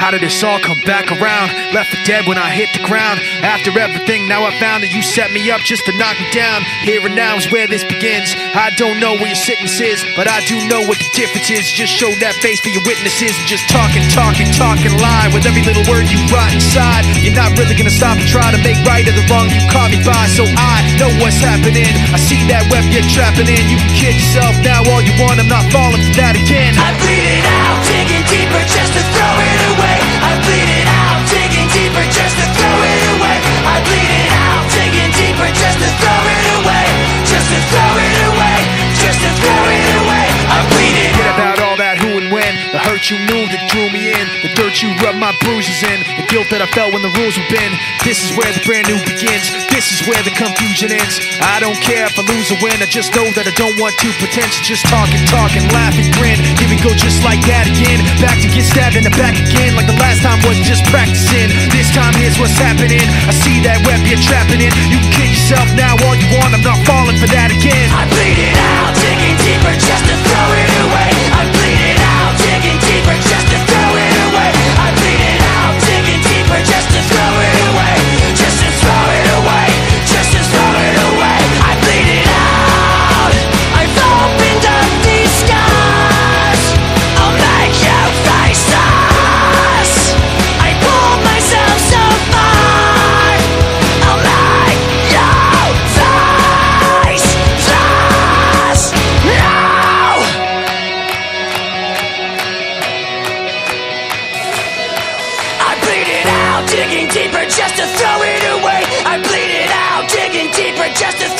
How did this all come back around? Left for dead when I hit the ground. After everything, now I found that you set me up just to knock me down. Here and now is where this begins. I don't know where your sickness is, but I do know what the difference is. Just show that face for your witnesses and just talking, talking, talking, lie with every little word you write inside. You're not really gonna stop and try to make right of the wrong you caught me by. So I know what's happening. I see that web you're trapping in. You can kid yourself now all you want. I'm not falling for that again. You knew that drew me in The dirt you rubbed my bruises in The guilt that I felt when the rules were bent This is where the brand new begins. This is where the confusion ends. I don't care if I lose or win. I just know that I don't want to pretend So just talk and talk and laugh and grin. Here we go just like that again. Back to get stabbed in the back again Like the last time was just practicing. This time here's what's happening. I see that web you're trapping in. You can kid yourself now all you want. I'm not falling digging deeper just to throw it away. I bleed it out, digging deeper just to